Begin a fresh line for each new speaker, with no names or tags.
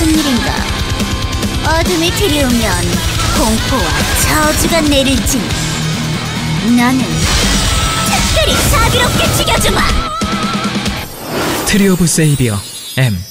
무슨 일인가? 어둠이 드리우면 공포와 저주가 내릴지니 나는 특별히 자비롭게 죽여주마!
Tree of Savior M